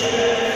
Deus.